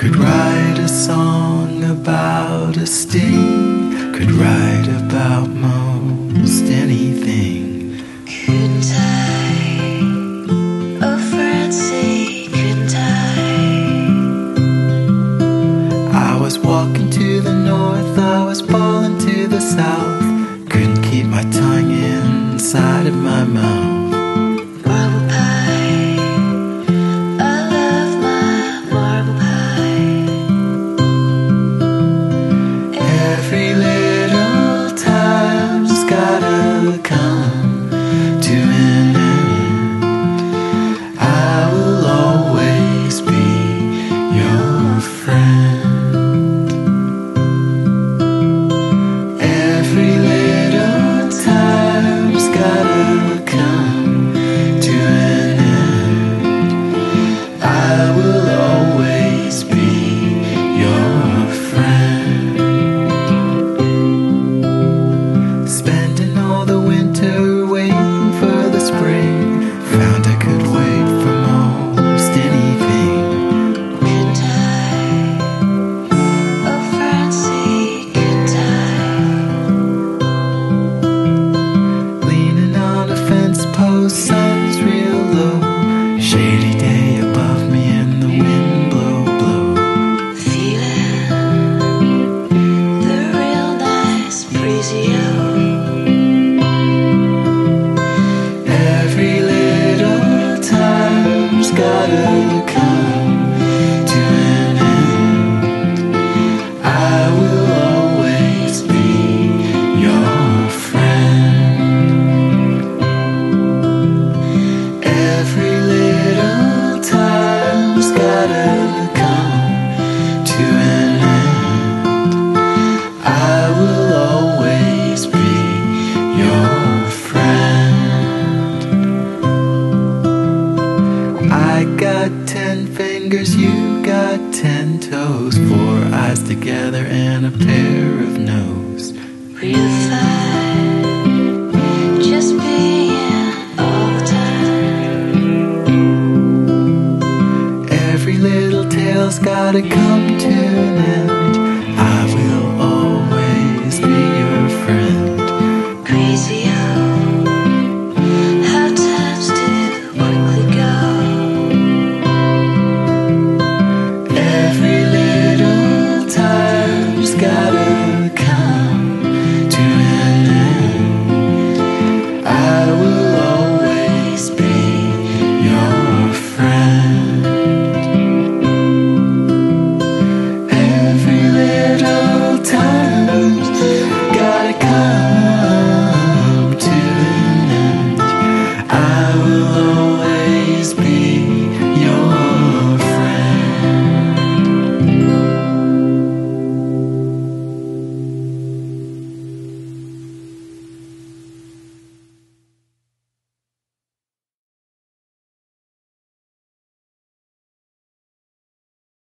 Could write a song about a sting, could write about most anything. Couldn't I? Oh, Francie, couldn't I? I was walking to the north, I was falling to the south. Couldn't keep my tongue inside of my mouth. I got ten fingers, you got ten toes, four eyes together and a pair of nose. Real fine, just being all the time. Every little tale's gotta come to an end.